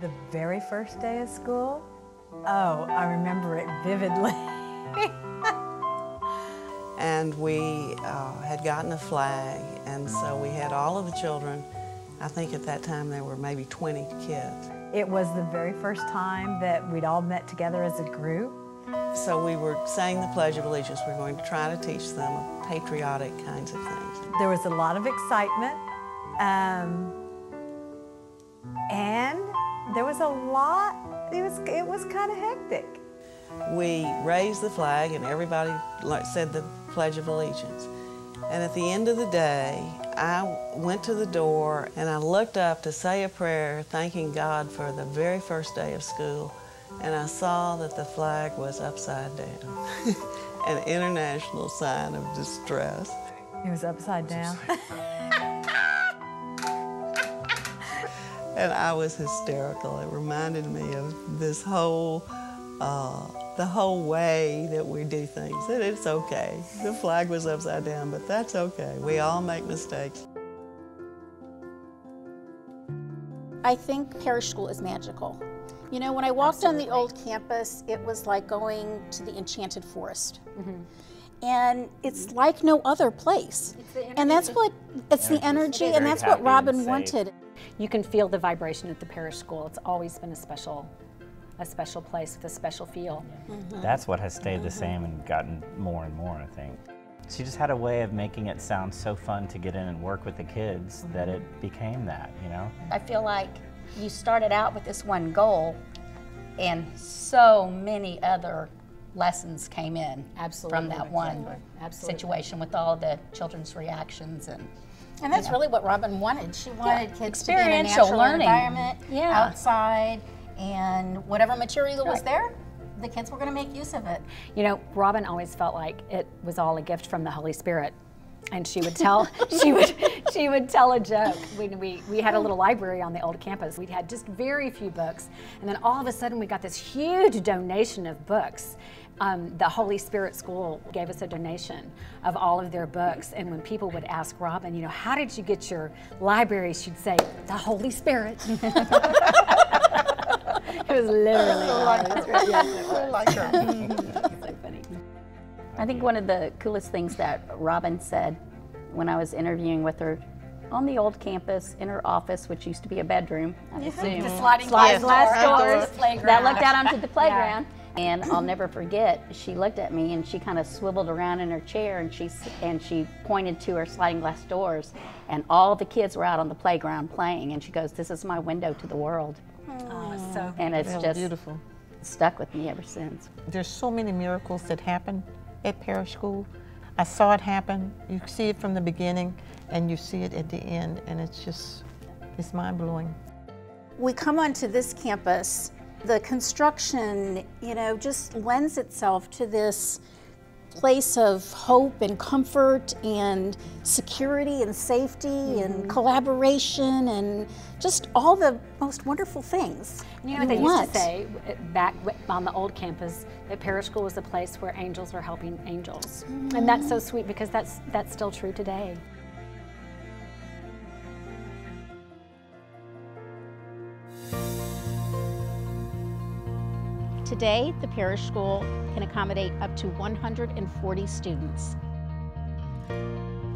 The very first day of school? Oh, I remember it vividly. and we uh, had gotten a flag, and so we had all of the children. I think at that time there were maybe 20 kids. It was the very first time that we'd all met together as a group. So we were saying the Pledge of Allegiance. We are going to try to teach them patriotic kinds of things. There was a lot of excitement, um, and there was a lot. It was it was kind of hectic. We raised the flag, and everybody said the Pledge of Allegiance. And at the end of the day, I went to the door and I looked up to say a prayer, thanking God for the very first day of school. And I saw that the flag was upside down, an international sign of distress. It was upside down. and I was hysterical. It reminded me of this whole uh, the whole way that we do things. And it's okay. The flag was upside down, but that's okay. We all make mistakes. I think parish school is magical. You know, when I walked Absolutely. on the old campus, it was like going to the enchanted forest. Mm-hmm. And it's mm-hmm. like no other place. And that's what, it's the energy, and that's what Robbin wanted. You can feel the vibration at the parish school. It's always been a special a special place with a special feel. Mm-hmm. That's what has stayed the same and gotten more and more, I think. She just had a way of making it sound so fun to get in and work with the kids that it became that, you know? I feel like you started out with this one goal and so many other lessons came in Absolutely. from that one Absolutely. situation with all the children's reactions and and that's you know. really what Robbin wanted. She wanted yeah. kids to be in a natural learning. environment, yeah. outside, and whatever material was there, the kids were going to make use of it. You know, Robbin always felt like it was all a gift from the Holy Spirit. And she would tell she would she would tell a joke. When we, we had a little library on the old campus. We'd had just very few books. And then all of a sudden we got this huge donation of books. Um, the Holy Spirit School gave us a donation of all of their books. And when people would ask Robbin, you know, how did you get your library? She'd say, the Holy Spirit. it was literally like her. so funny. I think one of the coolest things that Robbin said when I was interviewing with her on the old campus in her office, which used to be a bedroom, I assume. The sliding glass, glass doors that looked out onto the playground. Yeah. And I'll never forget, she looked at me and she kind of swiveled around in her chair and she, and she pointed to her sliding glass doors. And all the kids were out on the playground playing. And she goes, This is my window to the world. Oh, so and it's just beautiful. Stuck with me ever since. There's so many miracles that happen at parish school. I saw it happen. You see it from the beginning, and you see it at the end, and it's just it's mind blowing. We come onto this campus. The construction, you know, just lends itself to this place of hope and comfort and security and safety mm-hmm. and collaboration and just all the most wonderful things. You know what they want. used to say back on the old campus that parish school was a place where angels were helping angels. Mm-hmm. And that's so sweet because that's that's still true today. Today, the parish school can accommodate up to 140 students.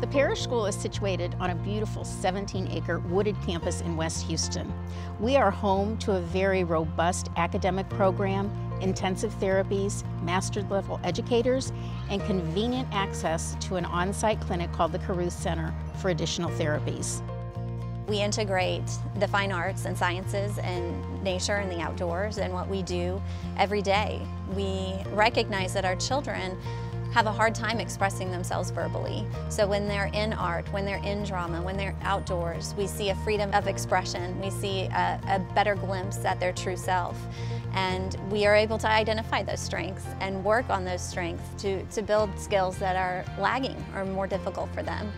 The parish school is situated on a beautiful 17 acre wooded campus in West Houston. We are home to a very robust academic program, intensive therapies, master level educators, and convenient access to an on site clinic called the Carruth Center for additional therapies. We integrate the fine arts and sciences and nature and the outdoors and what we do every day. We recognize that our children have a hard time expressing themselves verbally. So when they're in art, when they're in drama, when they're outdoors, we see a freedom of expression. We see a, a, better glimpse at their true self. And we are able to identify those strengths and work on those strengths to, to build skills that are lagging or more difficult for them.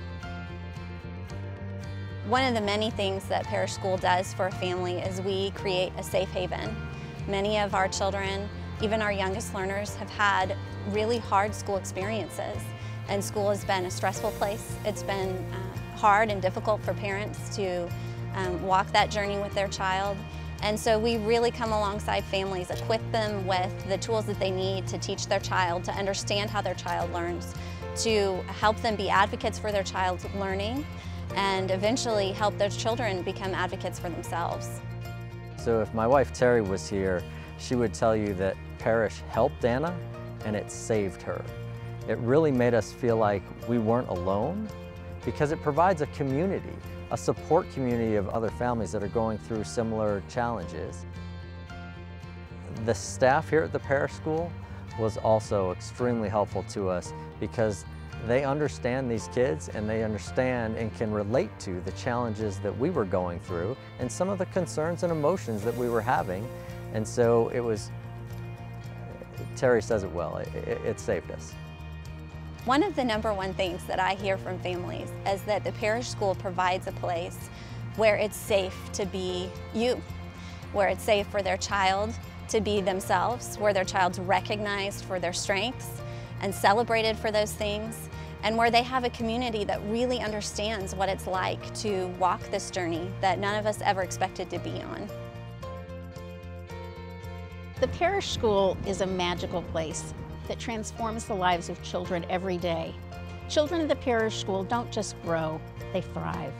One of the many things that Parish School does for a family is we create a safe haven. Many of our children, even our youngest learners, have had really hard school experiences. And school has been a stressful place. It's been uh, hard and difficult for parents to um, walk that journey with their child. And so we really come alongside families, equip them with the tools that they need to teach their child, to understand how their child learns, to help them be advocates for their child's learning, and eventually help their children become advocates for themselves. So if my wife Terry was here, she would tell you that Parish helped Anna and it saved her. It really made us feel like we weren't alone because it provides a community, a support community of other families that are going through similar challenges. The staff here at the parish school was also extremely helpful to us because they understand these kids and they understand and can relate to the challenges that we were going through and some of the concerns and emotions that we were having. And so it was, Terry says it well, it, it, saved us. One of the number one things that I hear from families is that the parish school provides a place where it's safe to be you, where it's safe for their child to be themselves, where their child's recognized for their strengths and celebrated for those things, and where they have a community that really understands what it's like to walk this journey that none of us ever expected to be on. The parish school is a magical place that transforms the lives of children every day. Children of the parish school don't just grow, they thrive.